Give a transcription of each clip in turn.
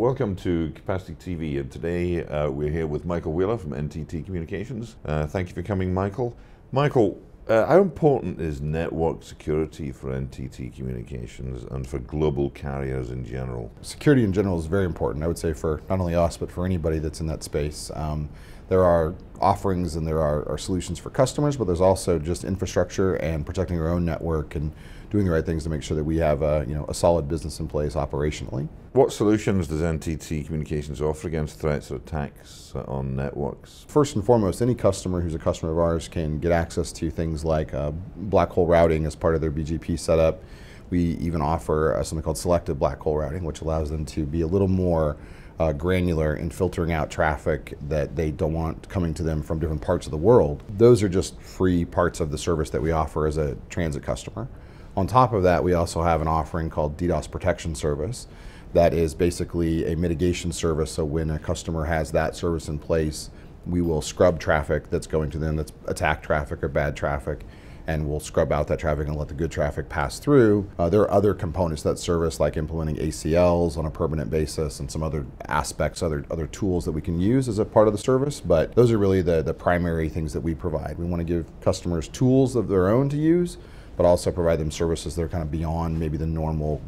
Welcome to Capacity TV, and today uh, we're here with Michael Wheeler from NTT Communications. Uh, thank you for coming, Michael. Michael, uh, how important is network security for NTT Communications and for global carriers in general? Security in general is very important, I would say, for not only us, but for anybody that's in that space. Um, there are offerings and there are, are, solutions for customers, but there's also just infrastructure and protecting our own network and doing the right things to make sure that we have a, you know, a solid business in place operationally. What solutions does NTT Communications offer against threats or attacks on networks? First and foremost, any customer who's a customer of ours can get access to things like uh, black hole routing as part of their BGP setup. We even offer uh, something called selective black hole routing, which allows them to be a little more uh, granular in filtering out traffic that they don't want coming to them from different parts of the world. Those are just free parts of the service that we offer as a transit customer. On top of that, we also have an offering called DDoS Protection Service that is basically a mitigation service. So when a customer has that service in place, we will scrub traffic that's going to them that's attack traffic or bad traffic and we'll scrub out that traffic and let the good traffic pass through. Uh, there are other components that service, like implementing ACLs on a permanent basis and some other aspects, other other tools that we can use as a part of the service. But those are really the, the primary things that we provide. We want to give customers tools of their own to use, but also provide them services that are kind of beyond maybe the normal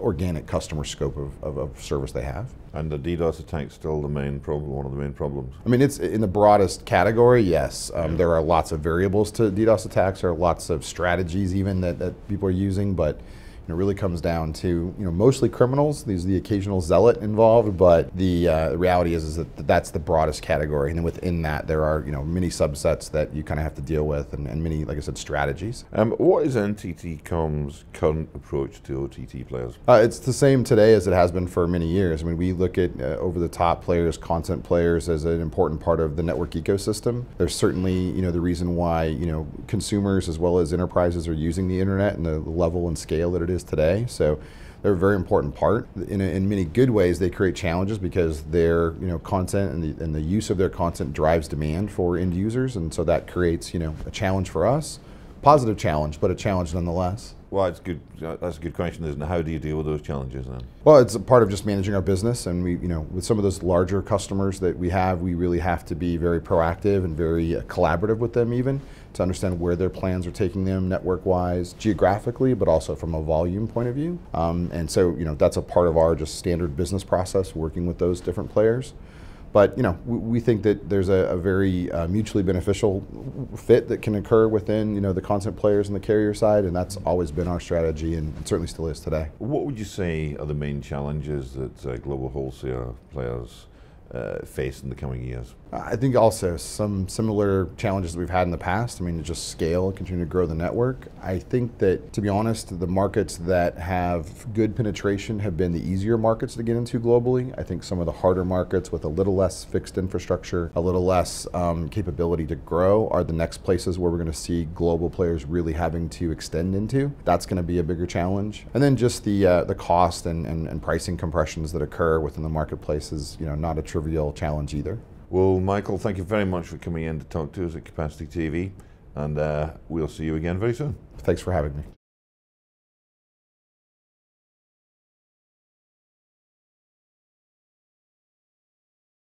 organic customer scope of, of, of, service they have. And the DDoS attack still the main problem, one of the main problems? I mean, it's in the broadest category, yes. Um, yeah. There are lots of variables to DDoS attacks. There are lots of strategies even that, that people are using, but it really comes down to you know mostly criminals. There's the occasional zealot involved, but the uh, reality is is that that's the broadest category, and then within that there are you know many subsets that you kind of have to deal with, and, and many like I said strategies. Um, what is NTT Com's current approach to OTT players? Uh, it's the same today as it has been for many years. I mean, we look at uh, over-the-top players, content players as an important part of the network ecosystem. There's certainly you know the reason why you know consumers as well as enterprises are using the internet and the level and scale that it is is today. So they're a very important part. In, in many good ways, they create challenges because their you know content and the, and the use of their content drives demand for end users, and so that creates you know a challenge for us, positive challenge, but a challenge nonetheless. Well, it's good. That's a good question, isn't it? How do you deal with those challenges then? Well, it's a part of just managing our business, and we, you know, with some of those larger customers that we have, we really have to be very proactive and very uh, collaborative with them, even to understand where their plans are taking them network-wise, geographically, but also from a volume point of view. Um, and so, you know, that's a part of our just standard business process, working with those different players. But you know, we, we think that there's a, a very uh, mutually beneficial fit that can occur within you know the content players and the carrier side, and that's always been our strategy, and certainly still is today. What would you say are the main challenges that uh, global wholesale players uh, face in the coming years? I think also some similar challenges that we've had in the past. I mean, just scale and continue to grow the network. I think that, to be honest, the markets that have good penetration have been the easier markets to get into globally. I think some of the harder markets with a little less fixed infrastructure, a little less um, capability to grow, are the next places where we're going to see global players really having to extend into. That's going to be a bigger challenge. And then just the uh, the cost and, and, and pricing compressions that occur within the marketplace is you know not a trivial challenge either. Well, Michael, thank you very much for coming in to talk to us at Capacity TV, and uh, we'll see you again very soon. Thanks for having me.